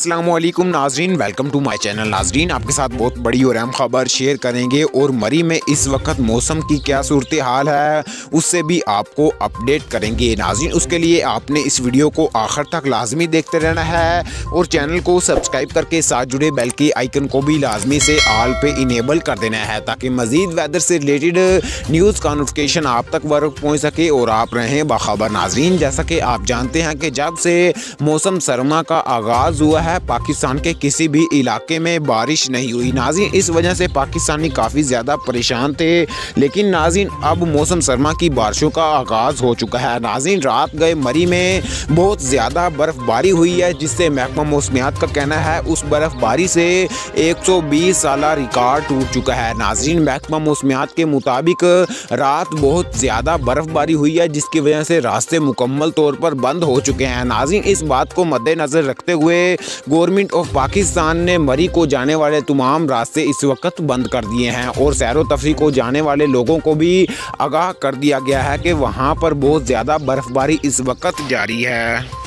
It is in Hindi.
असलम नाजरीन वेलकम टू माय चैनल नाजरीन आपके साथ बहुत बड़ी और अहम खबर शेयर करेंगे और मरी में इस वक्त मौसम की क्या सूरत हाल है, उससे भी आपको अपडेट करेंगे। नाजरीन उसके लिए आपने इस वीडियो को आखिर तक लाजमी देखते रहना है और चैनल को सब्सक्राइब करके साथ जुड़े बेल के आइकन को भी लाजमी से आल पे इनेबल कर देना है ताकि मज़ीद वेदर से रिलेटेड न्यूज़ का नोटिफिकेशन आप तक वर्क पहुँच सके और आप रहें बाखबर। नाजरीन जैसा कि आप जानते हैं कि जब से मौसम सरमा का आगाज़ हुआ है पाकिस्तान के किसी भी इलाके में बारिश नहीं हुई। नाजिन, इस वजह से पाकिस्तानी काफ़ी ज़्यादा परेशान थे, लेकिन नाजिन, अब मौसम सरमा की बारिशों का आगाज़ हो चुका है। नाजिन, रात गए मरी में बहुत ज़्यादा बर्फ़बारी हुई है, जिससे महकमा मौसमियात का कहना है, उस बर्फ़बारी से 120 साल रिकॉर्ड टूट चुका है। नाजरीन महकमा मौसमियात के मुताबिक, रात बहुत ज़्यादा बर्फ़बारी हुई है, जिसकी वजह से रास्ते मुकम्मल तौर पर बंद हो चुके हैं। नाजिन, इस बात को मद्देनज़र रखते हुए गवर्नमेंट ऑफ़ पाकिस्तान ने मरी को जाने वाले तमाम रास्ते इस वक्त बंद कर दिए हैं और सैर तफरी को जाने वाले लोगों को भी आगाह कर दिया गया है कि वहाँ पर बहुत ज़्यादा बर्फ़बारी इस वक्त जारी है।